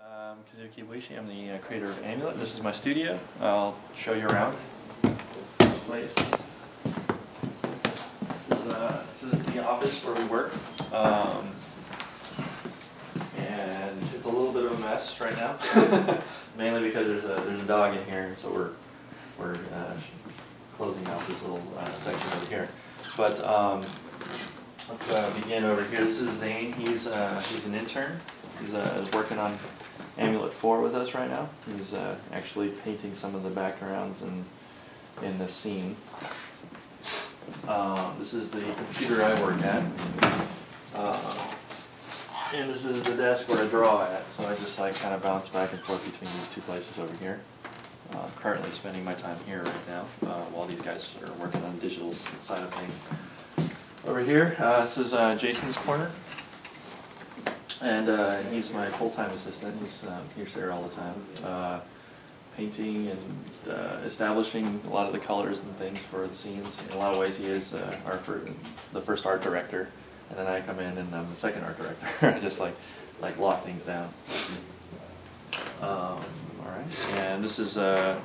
Um, Kazu Kibuishi, I'm the uh, creator of Amulet. This is my studio. I'll show you around place. This is, uh, this is the office where we work. Um, and it's a little bit of a mess right now, mainly because there's a, there's a dog in here, so we're, we're uh, closing out this little uh, section over here. But um, let's uh, begin over here. This is Zane. He's, uh, he's an intern. He's uh, working on Amulet 4 with us right now. He's uh, actually painting some of the backgrounds in, in the scene. Um, this is the computer I work at. Uh, and this is the desk where I draw at, so I just like kind of bounce back and forth between these two places over here. Uh, currently spending my time here right now, uh, while these guys are working on the digital side of things. Over here, uh, this is uh, Jason's corner. And uh, he's my full-time assistant. He's um, there all the time, uh, painting and uh, establishing a lot of the colors and things for the scenes. In a lot of ways, he is uh, our the first art director, and then I come in and I'm the second art director. I just like like lock things down. Um, all right, and this is uh,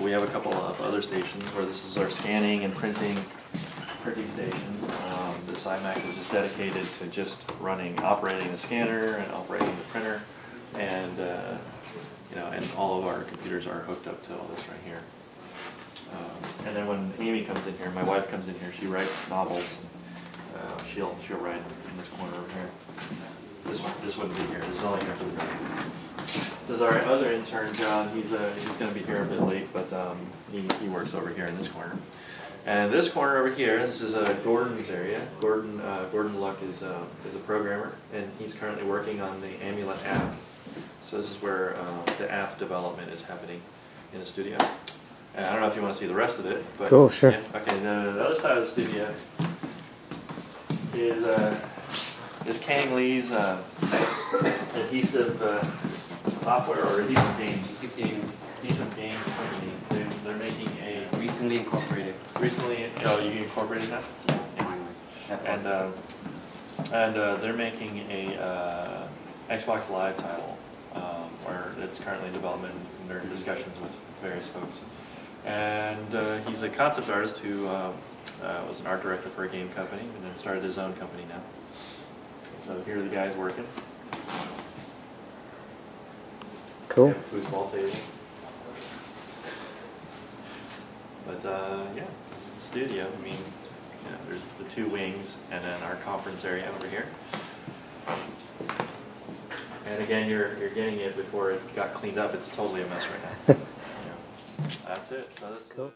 we have a couple of other stations where this is our scanning and printing printing station. IMac is just dedicated to just running, operating the scanner and operating the printer, and uh, you know, and all of our computers are hooked up to all this right here. Um, and then when Amy comes in here, my wife comes in here, she writes novels. Uh, she'll she'll write in this corner over here. This one this wouldn't be here. This is only here for the drawing. This is our other intern, John. He's uh, he's going to be here a bit late, but um, he, he works over here in this corner. And this corner over here, this is uh, Gordon's area. Gordon uh, Gordon Luck is uh, is a programmer, and he's currently working on the Amulet app. So this is where uh, the app development is happening in the studio. And I don't know if you want to see the rest of it, but Cool, sure. yeah, okay. The, the other side of the studio is uh, is Kang Lee's uh, adhesive uh, software or decent games. Decent games Decent games company. They, they're making a recently incorporated. recently. Oh, you incorporated that. Finally. That's And uh, and uh, they're making a uh, Xbox Live title um, where it's currently in development. And they're in discussions with various folks. And uh, he's a concept artist who uh, uh, was an art director for a game company and then started his own company now. So here are the guys working. Cool. Yeah, foosball table. But uh, yeah, this is the studio. I mean, you know, there's the two wings and then our conference area over here. And again, you're you're getting it before it got cleaned up. It's totally a mess right now. That's it. So that's. Cool.